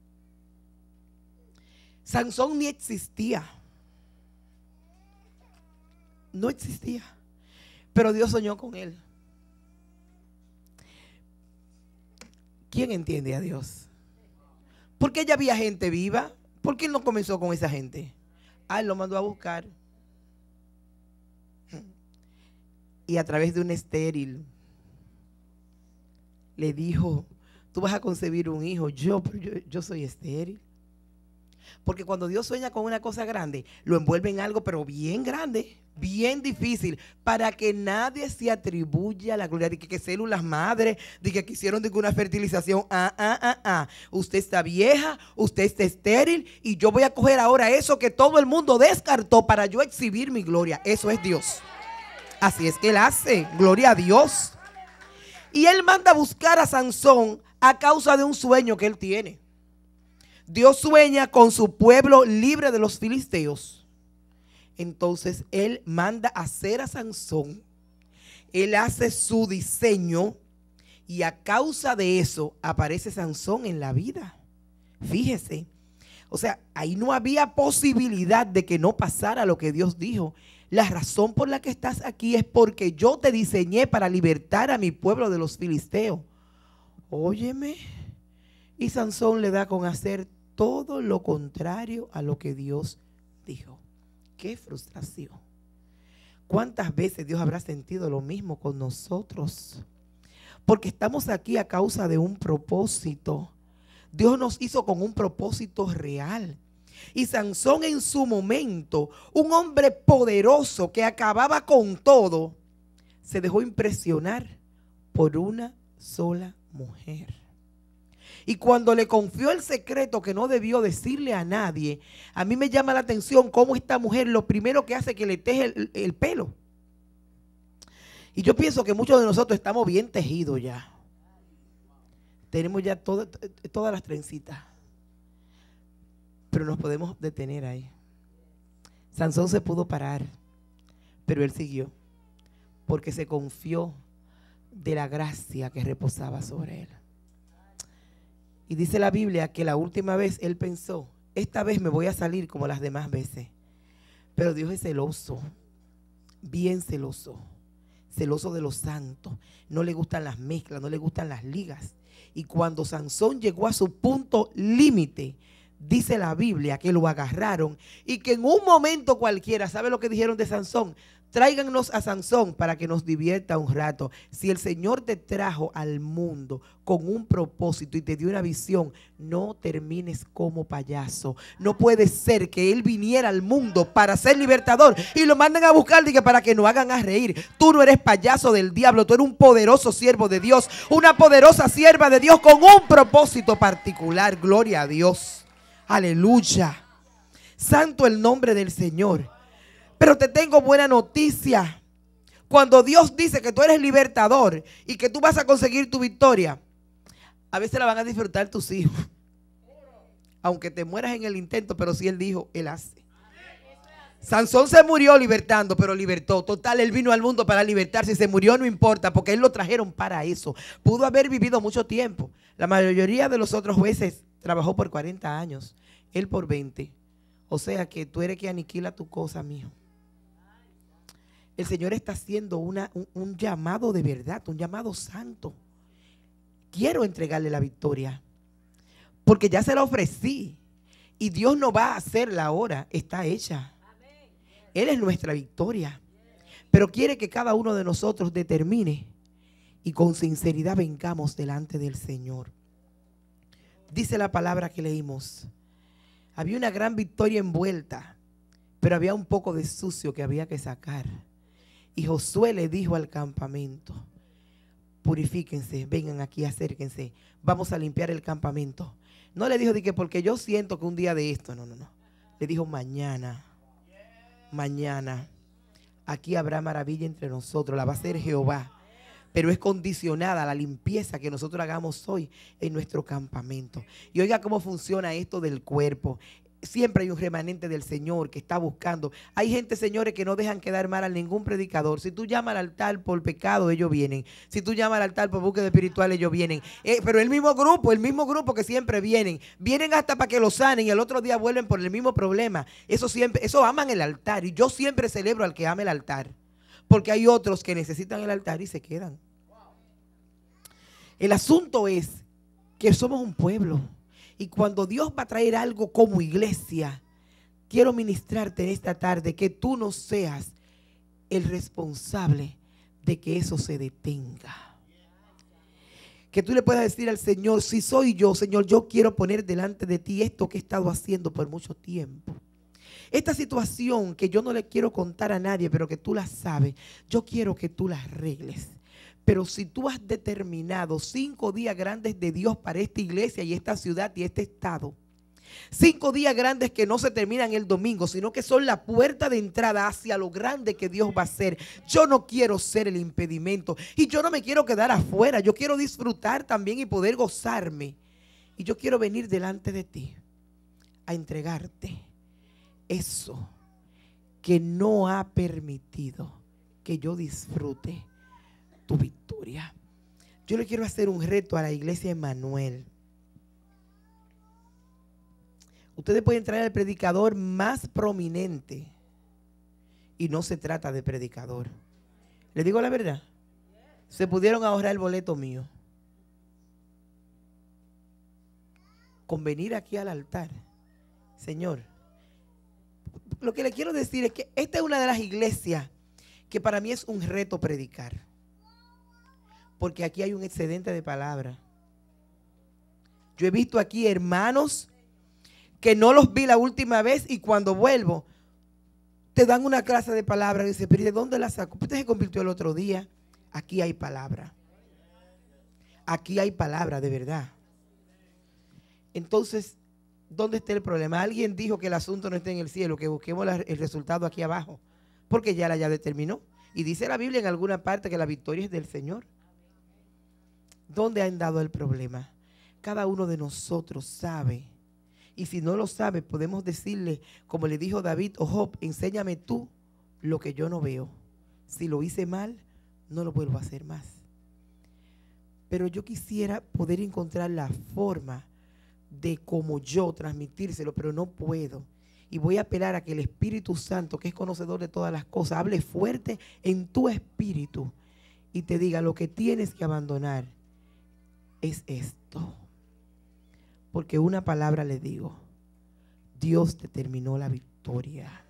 Sansón ni existía. No existía. Pero Dios soñó con él. ¿Quién entiende a Dios? Porque ya había gente viva. ¿Por qué no comenzó con esa gente? Ah, él lo mandó a buscar. y a través de un estéril le dijo, tú vas a concebir un hijo, yo, yo, soy estéril. Porque cuando Dios sueña con una cosa grande, lo envuelve en algo, pero bien grande, bien difícil, para que nadie se atribuya la gloria de que, células madres, de que quisieron de una fertilización. Ah, ah, ah, ah. Usted está vieja, usted está estéril, y yo voy a coger ahora eso que todo el mundo descartó para yo exhibir mi gloria. Eso es Dios. Así es que él hace, gloria a Dios. Y él manda a buscar a Sansón a causa de un sueño que él tiene. Dios sueña con su pueblo libre de los filisteos. Entonces él manda hacer a Sansón. Él hace su diseño y a causa de eso aparece Sansón en la vida. Fíjese. O sea, ahí no había posibilidad de que no pasara lo que Dios dijo. La razón por la que estás aquí es porque yo te diseñé para libertar a mi pueblo de los filisteos. Óyeme. Y Sansón le da con hacer todo lo contrario a lo que Dios dijo. Qué frustración. ¿Cuántas veces Dios habrá sentido lo mismo con nosotros? Porque estamos aquí a causa de un propósito. Dios nos hizo con un propósito real. Y Sansón en su momento, un hombre poderoso que acababa con todo, se dejó impresionar por una sola mujer. Y cuando le confió el secreto que no debió decirle a nadie, a mí me llama la atención cómo esta mujer lo primero que hace es que le teje el, pelo. Y yo pienso que muchos de nosotros estamos bien tejidos ya. Tenemos ya todas las trencitas pero nos podemos detener ahí. Sansón se pudo parar, pero él siguió, porque se confió de la gracia que reposaba sobre él. Y dice la Biblia que la última vez él pensó, esta vez me voy a salir como las demás veces. Pero Dios es celoso, bien celoso, celoso de los santos. No le gustan las mezclas, no le gustan las ligas. Y cuando Sansón llegó a su punto límite, dice la Biblia que lo agarraron y que en un momento cualquiera, ¿sabe lo que dijeron de Sansón? Tráiganos a Sansón para que nos divierta un rato. Si el Señor te trajo al mundo con un propósito y te dio una visión, no termines como payaso. No puede ser que Él viniera al mundo para ser libertador y lo manden a buscar para que no hagan a reír. Tú no eres payaso del diablo, tú eres un poderoso siervo de Dios, una poderosa sierva de Dios con un propósito particular. Gloria a Dios. Aleluya. Santo el nombre del Señor. Pero te tengo buena noticia. Cuando Dios dice que tú eres libertador y que tú vas a conseguir tu victoria, a veces la van a disfrutar tus hijos. Aunque te mueras en el intento, pero si Él dijo, Él hace. Sansón se murió libertando, pero libertó. Total, él vino al mundo para libertarse. Si se murió, no importa, porque él lo trajeron para eso. Pudo haber vivido mucho tiempo. La mayoría de los otros jueces trabajó por 40 años, él por 20. O sea que tú eres que aniquila tu cosa, mijo el Señor está haciendo una, un, llamado de verdad, un llamado santo. Quiero entregarle la victoria. Porque ya se la ofrecí. Y Dios no va a hacerla ahora, está hecha. Él es nuestra victoria. Pero quiere que cada uno de nosotros determine y con sinceridad vengamos delante del Señor. Dice la palabra que leímos. Había una gran victoria envuelta, pero había un poco de sucio que había que sacar. Y Josué le dijo al campamento, purifíquense, vengan aquí, acérquense, vamos a limpiar el campamento. No le dijo de que porque yo siento que un día de esto, no, no, no. Le dijo mañana, mañana, aquí habrá maravilla entre nosotros, la va a hacer Jehová. Pero es condicionada la limpieza que nosotros hagamos hoy en nuestro campamento. Y oiga cómo funciona esto del cuerpo siempre hay un remanente del Señor que está buscando. Hay gente, señores, que no dejan quedar mal a ningún predicador. Si tú llamas al altar por pecado, ellos vienen. Si tú llamas al altar por búsqueda espiritual, ellos vienen. Eh, pero el mismo grupo, el mismo grupo que siempre vienen. Vienen hasta para que lo sanen y el otro día vuelven por el mismo problema. Eso siempre, eso aman el altar. Y yo siempre celebro al que ama el altar. Porque hay otros que necesitan el altar y se quedan. El asunto es que somos un pueblo y cuando Dios va a traer algo como iglesia, quiero ministrarte esta tarde que tú no seas el responsable de que eso se detenga. Que tú le puedas decir al Señor, si soy yo, Señor, yo quiero poner delante de ti esto que he estado haciendo por mucho tiempo. Esta situación que yo no le quiero contar a nadie, pero que tú la sabes, yo quiero que tú la arregles. Pero si tú has determinado cinco días grandes de Dios para esta iglesia y esta ciudad y este estado, cinco días grandes que no se terminan el domingo, sino que son la puerta de entrada hacia lo grande que Dios va a hacer, yo no quiero ser el impedimento y yo no me quiero quedar afuera, yo quiero disfrutar también y poder gozarme. Y yo quiero venir delante de ti a entregarte eso que no ha permitido que yo disfrute tu victoria. Yo le quiero hacer un reto a la iglesia Emanuel. Ustedes pueden traer al predicador más prominente. Y no se trata de predicador. Le digo la verdad. Se pudieron ahorrar el boleto mío. Con venir aquí al altar. Señor, lo que le quiero decir es que esta es una de las iglesias que para mí es un reto predicar porque aquí hay un excedente de palabra. Yo he visto aquí hermanos que no los vi la última vez y cuando vuelvo te dan una clase de palabra y dice, pero ¿de dónde la sacó? Usted se convirtió el otro día. Aquí hay palabra. Aquí hay palabra de verdad. Entonces, ¿dónde está el problema? Alguien dijo que el asunto no está en el cielo, que busquemos el resultado aquí abajo, porque ya la ya determinó. Y dice la Biblia en alguna parte que la victoria es del Señor. ¿Dónde han dado el problema? Cada uno de nosotros sabe. Y si no lo sabe, podemos decirle, como le dijo David o Job, enséñame tú lo que yo no veo. Si lo hice mal, no lo vuelvo a hacer más. Pero yo quisiera poder encontrar la forma de como yo transmitírselo, pero no puedo. Y voy a apelar a que el Espíritu Santo, que es conocedor de todas las cosas, hable fuerte en tu espíritu y te diga lo que tienes que abandonar es esto. Porque una palabra le digo, Dios determinó la victoria.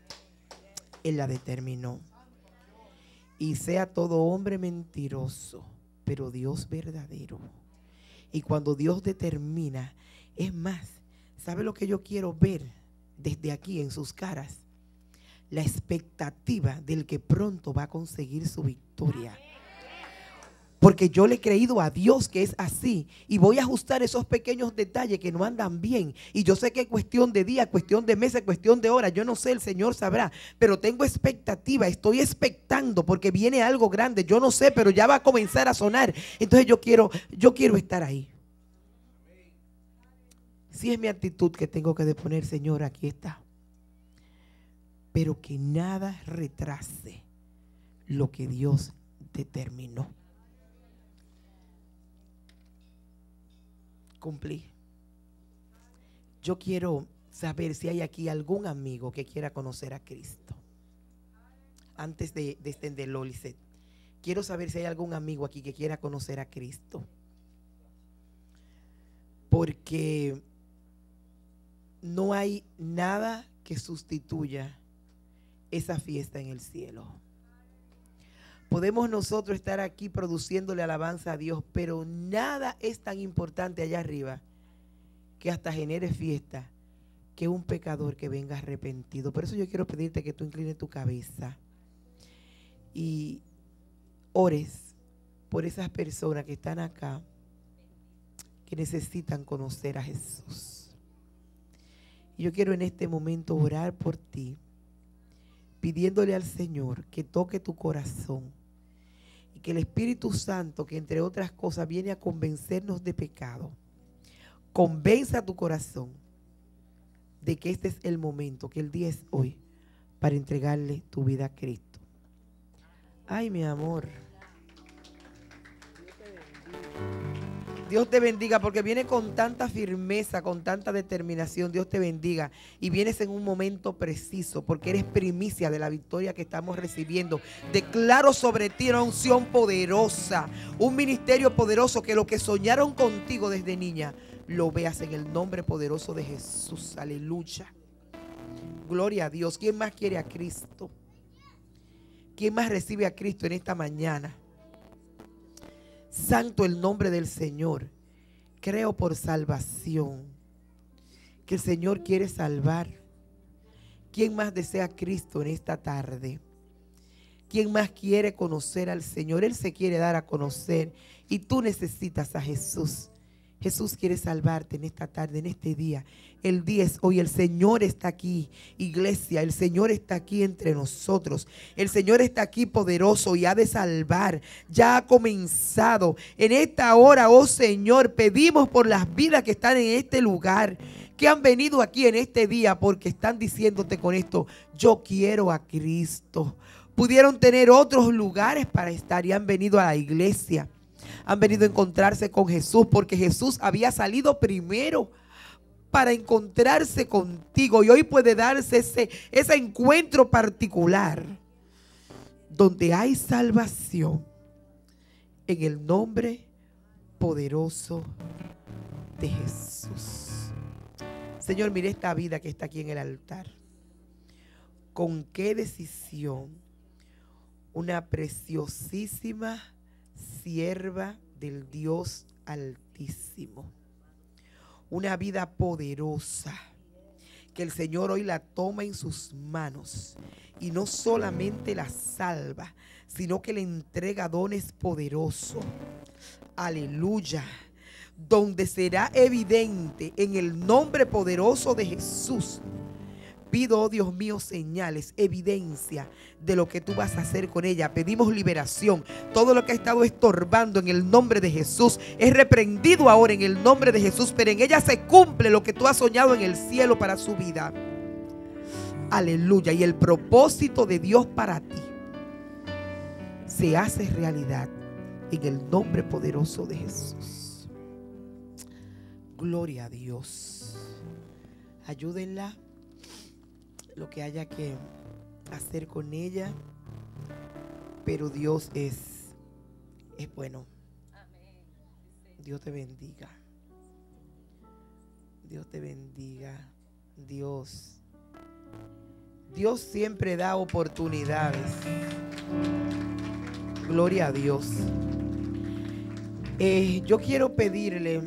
Él la determinó. Y sea todo hombre mentiroso, pero Dios verdadero. Y cuando Dios determina, es más, ¿sabe lo que yo quiero ver desde aquí en sus caras? La expectativa del que pronto va a conseguir su victoria. Porque yo le he creído a Dios que es así. Y voy a ajustar esos pequeños detalles que no andan bien. Y yo sé que es cuestión de día, cuestión de meses, cuestión de horas. Yo no sé, el Señor sabrá. Pero tengo expectativa, estoy expectando porque viene algo grande. Yo no sé, pero ya va a comenzar a sonar. Entonces yo quiero, yo quiero estar ahí. Si es mi actitud que tengo que deponer, Señor, aquí está. Pero que nada retrase lo que Dios determinó. Cumplí. Yo quiero saber si hay aquí algún amigo que quiera conocer a Cristo. Antes de, de extenderlo, Quiero saber si hay algún amigo aquí que quiera conocer a Cristo. Porque no hay nada que sustituya esa fiesta en el cielo. Podemos nosotros estar aquí produciéndole alabanza a Dios, pero nada es tan importante allá arriba que hasta genere fiesta que un pecador que venga arrepentido. Por eso yo quiero pedirte que tú inclines tu cabeza y ores por esas personas que están acá que necesitan conocer a Jesús. Yo quiero en este momento orar por ti, pidiéndole al Señor que toque tu corazón que el Espíritu Santo, que entre otras cosas viene a convencernos de pecado, convenza tu corazón de que este es el momento, que el día es hoy, para entregarle tu vida a Cristo. Ay, mi amor. Dios te bendiga porque viene con tanta firmeza, con tanta determinación. Dios te bendiga. Y vienes en un momento preciso porque eres primicia de la victoria que estamos recibiendo. Declaro sobre ti una unción poderosa, un ministerio poderoso que lo que soñaron contigo desde niña lo veas en el nombre poderoso de Jesús. Aleluya. Gloria a Dios. ¿Quién más quiere a Cristo? ¿Quién más recibe a Cristo en esta mañana? Santo el nombre del Señor. Creo por salvación. Que el Señor quiere salvar. ¿Quién más desea a Cristo en esta tarde? ¿Quién más quiere conocer al Señor? Él se quiere dar a conocer y tú necesitas a Jesús. Jesús quiere salvarte en esta tarde, en este día. El día es hoy. El Señor está aquí, iglesia. El Señor está aquí entre nosotros. El Señor está aquí poderoso y ha de salvar. Ya ha comenzado. En esta hora, oh Señor, pedimos por las vidas que están en este lugar que han venido aquí en este día porque están diciéndote con esto, yo quiero a Cristo. Pudieron tener otros lugares para estar y han venido a la iglesia han venido a encontrarse con Jesús porque Jesús había salido primero para encontrarse contigo y hoy puede darse ese, ese encuentro particular donde hay salvación en el nombre poderoso de Jesús. Señor, mire esta vida que está aquí en el altar. Con qué decisión una preciosísima sierva del Dios Altísimo. Una vida poderosa que el Señor hoy la toma en sus manos y no solamente la salva, sino que le entrega dones poderosos. Aleluya. Donde será evidente en el nombre poderoso de Jesús pido, oh Dios mío, señales, evidencia de lo que tú vas a hacer con ella. Pedimos liberación. Todo lo que ha estado estorbando en el nombre de Jesús es reprendido ahora en el nombre de Jesús, pero en ella se cumple lo que tú has soñado en el cielo para su vida. Aleluya. Y el propósito de Dios para ti se hace realidad en el nombre poderoso de Jesús. Gloria a Dios. Ayúdenla lo que haya que hacer con ella, pero Dios es, es bueno. Dios te bendiga. Dios te bendiga. Dios. Dios siempre da oportunidades. Gloria a Dios. Eh, yo quiero pedirle,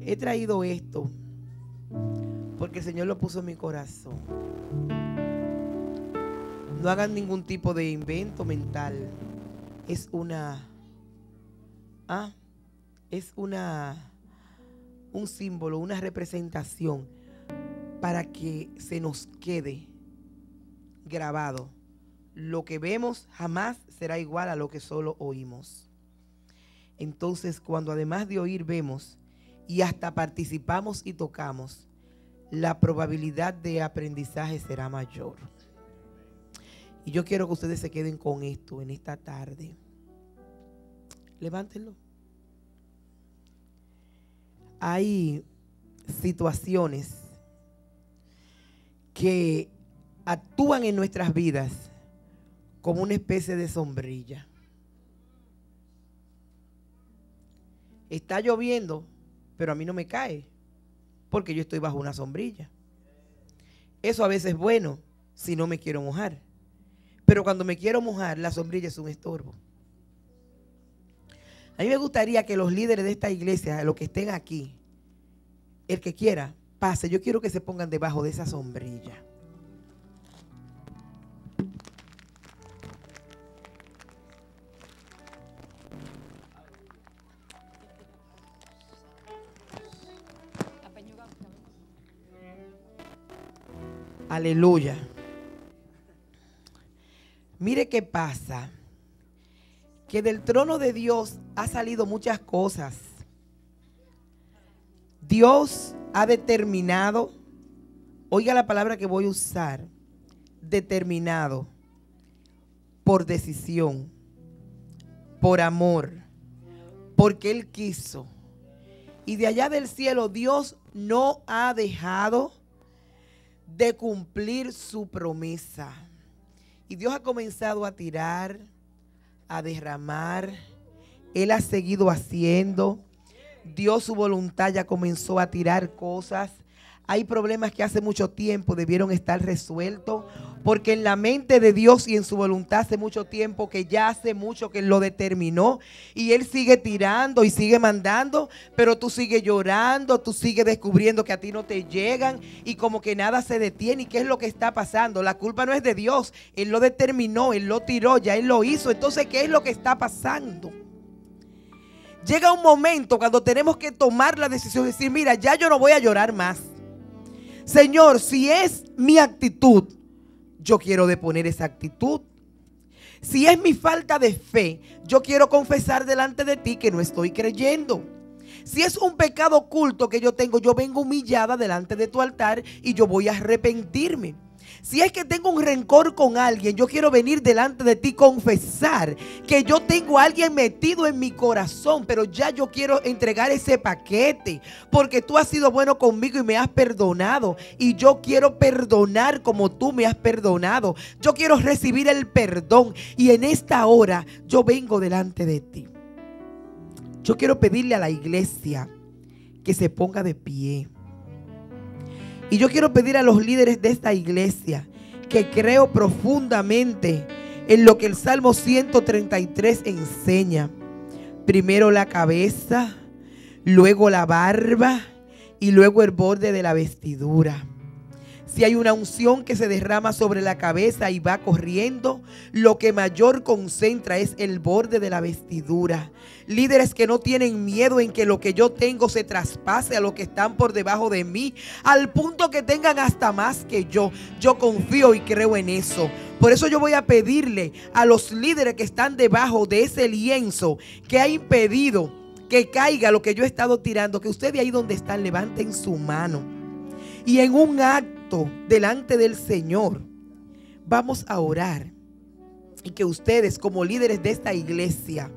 he traído esto porque el Señor lo puso en mi corazón. No hagan ningún tipo de invento mental. Es una, ah, es una, un símbolo, una representación para que se nos quede grabado. Lo que vemos jamás será igual a lo que solo oímos. Entonces, cuando además de oír vemos y hasta participamos y tocamos, la probabilidad de aprendizaje será mayor. Y yo quiero que ustedes se queden con esto en esta tarde. Levántenlo. Hay situaciones que actúan en nuestras vidas como una especie de sombrilla. Está lloviendo, pero a mí no me cae, porque yo estoy bajo una sombrilla. Eso a veces es bueno si no me quiero mojar. Pero cuando me quiero mojar, la sombrilla es un estorbo. A mí me gustaría que los líderes de esta iglesia, los que estén aquí, el que quiera, pase. Yo quiero que se pongan debajo de esa sombrilla. Aleluya. Mire qué pasa. Que del trono de Dios ha salido muchas cosas. Dios ha determinado, oiga la palabra que voy a usar, determinado por decisión, por amor, porque Él quiso. Y de allá del cielo Dios no ha dejado de cumplir su promesa. Y Dios ha comenzado a tirar, a derramar. Él ha seguido haciendo. Dios su voluntad ya comenzó a tirar cosas. Hay problemas que hace mucho tiempo debieron estar resueltos, porque en la mente de Dios y en su voluntad hace mucho tiempo que ya hace mucho que lo determinó y Él sigue tirando y sigue mandando, pero tú sigues llorando, tú sigues descubriendo que a ti no te llegan y como que nada se detiene. ¿Y qué es lo que está pasando? La culpa no es de Dios, Él lo determinó, Él lo tiró, ya Él lo hizo. Entonces, ¿qué es lo que está pasando? Llega un momento cuando tenemos que tomar la decisión de decir, mira, ya yo no voy a llorar más. Señor, si es mi actitud, yo quiero deponer esa actitud. Si es mi falta de fe, yo quiero confesar delante de ti que no estoy creyendo. Si es un pecado oculto que yo tengo, yo vengo humillada delante de tu altar y yo voy a arrepentirme. Si es que tengo un rencor con alguien, yo quiero venir delante de ti confesar que yo tengo a alguien metido en mi corazón, pero ya yo quiero entregar ese paquete porque tú has sido bueno conmigo y me has perdonado y yo quiero perdonar como tú me has perdonado. Yo quiero recibir el perdón y en esta hora yo vengo delante de ti. Yo quiero pedirle a la iglesia que se ponga de pie. Y yo quiero pedir a los líderes de esta iglesia que creo profundamente en lo que el Salmo 133 enseña. Primero la cabeza, luego la barba y luego el borde de la vestidura. Si hay una unción que se derrama sobre la cabeza y va corriendo, lo que mayor concentra es el borde de la vestidura. Líderes que no tienen miedo en que lo que yo tengo se traspase a los que están por debajo de mí, al punto que tengan hasta más que yo. Yo confío y creo en eso. Por eso yo voy a pedirle a los líderes que están debajo de ese lienzo que ha impedido que caiga lo que yo he estado tirando, que ustedes ahí donde están levanten su mano. Y en un acto delante del Señor, vamos a orar. Y que ustedes como líderes de esta iglesia,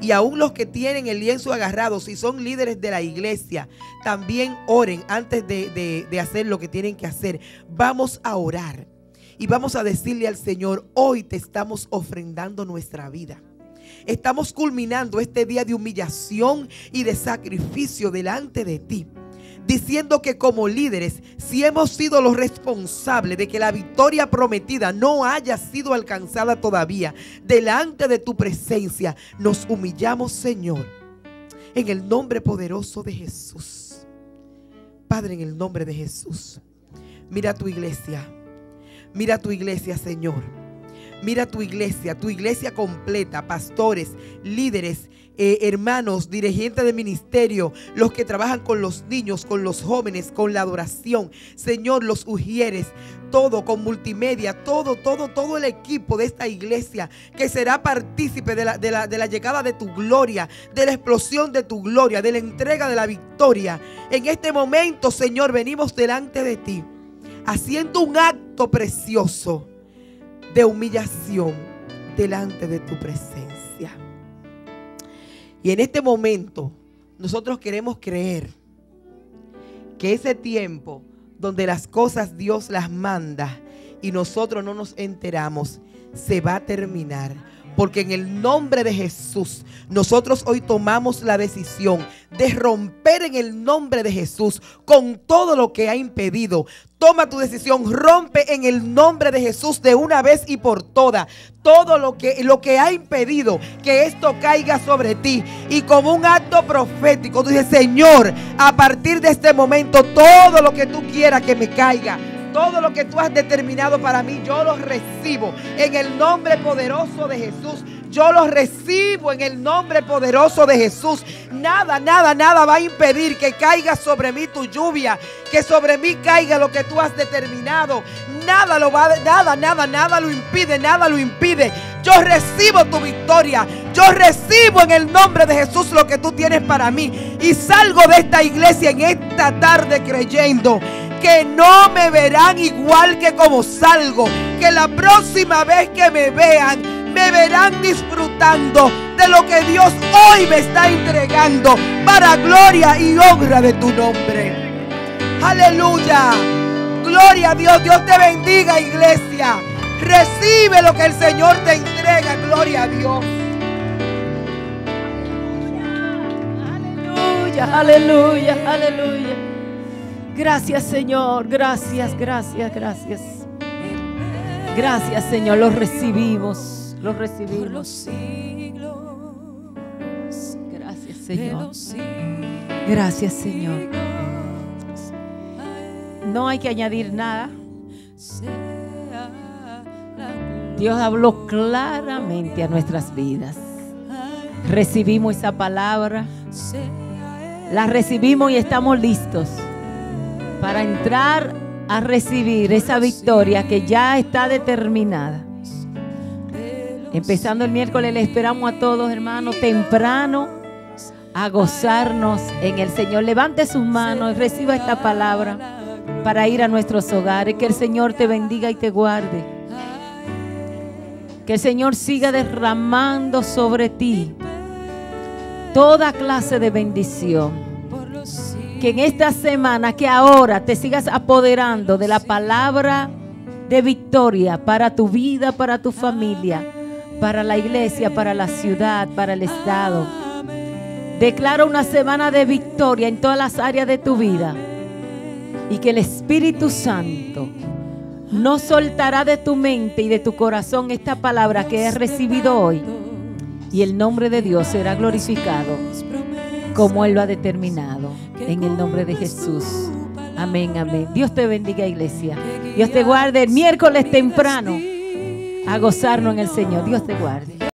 y aún los que tienen el lienzo agarrado, si son líderes de la iglesia, también oren antes de, de hacer lo que tienen que hacer. Vamos a orar y vamos a decirle al Señor, hoy te estamos ofrendando nuestra vida. Estamos culminando este día de humillación y de sacrificio delante de ti. Diciendo que como líderes, si hemos sido los responsables de que la victoria prometida no haya sido alcanzada todavía, delante de tu presencia, nos humillamos, Señor, en el nombre poderoso de Jesús. Padre, en el nombre de Jesús, mira tu iglesia, mira tu iglesia, Señor. Mira tu iglesia, tu iglesia completa, pastores, líderes, eh, hermanos, dirigentes de ministerio, los que trabajan con los niños, con los jóvenes, con la adoración. Señor, los ujieres, todo con multimedia, todo, todo, todo el equipo de esta iglesia que será partícipe de la, de la, de la llegada de tu gloria, de la explosión de tu gloria, de la entrega de la victoria. En este momento, Señor, venimos delante de ti, haciendo un acto precioso de humillación delante de tu presencia. Y en este momento nosotros queremos creer que ese tiempo donde las cosas Dios las manda y nosotros no nos enteramos, se va a terminar. Porque en el nombre de Jesús, nosotros hoy tomamos la decisión de romper en el nombre de Jesús con todo lo que ha impedido. Toma tu decisión, rompe en el nombre de Jesús de una vez y por todas todo lo que, lo que ha impedido que esto caiga sobre ti. Y como un acto profético, tú dices, Señor, a partir de este momento, todo lo que tú quieras que me caiga todo lo que tú has determinado para mí, yo lo recibo en el nombre poderoso de Jesús. Yo lo recibo en el nombre poderoso de Jesús. Nada, nada, nada va a impedir que caiga sobre mí tu lluvia, que sobre mí caiga lo que tú has determinado. Nada lo va, nada, nada, nada lo impide, nada lo impide. Yo recibo tu victoria. Yo recibo en el nombre de Jesús lo que tú tienes para mí. Y salgo de esta iglesia en esta tarde creyendo que no me verán igual que como salgo. Que la próxima vez que me vean, me verán disfrutando de lo que Dios hoy me está entregando para gloria y honra de tu nombre. Aleluya. Gloria a Dios. Dios te bendiga, iglesia. Recibe lo que el Señor te entrega. Gloria a Dios. Aleluya, aleluya, aleluya. Gracias Señor, gracias, gracias, gracias. Gracias Señor, los recibimos, los recibimos. Gracias Señor. Gracias Señor. No hay que añadir nada. Dios habló claramente a nuestras vidas. Recibimos esa palabra. La recibimos y estamos listos para entrar a recibir esa victoria que ya está determinada. Empezando el miércoles, le esperamos a todos, hermanos, temprano a gozarnos en el Señor. Levante sus manos y reciba esta palabra para ir a nuestros hogares. Que el Señor te bendiga y te guarde. Que el Señor siga derramando sobre ti toda clase de bendición que en esta semana, que ahora te sigas apoderando de la palabra de victoria para tu vida, para tu familia, para la iglesia, para la ciudad, para el Estado. Declaro una semana de victoria en todas las áreas de tu vida y que el Espíritu Santo no soltará de tu mente y de tu corazón esta palabra que has recibido hoy. Y el nombre de Dios será glorificado como Él lo ha determinado. En el nombre de Jesús. Amén, amén. Dios te bendiga, iglesia. Dios te guarde el miércoles temprano a gozarnos en el Señor. Dios te guarde.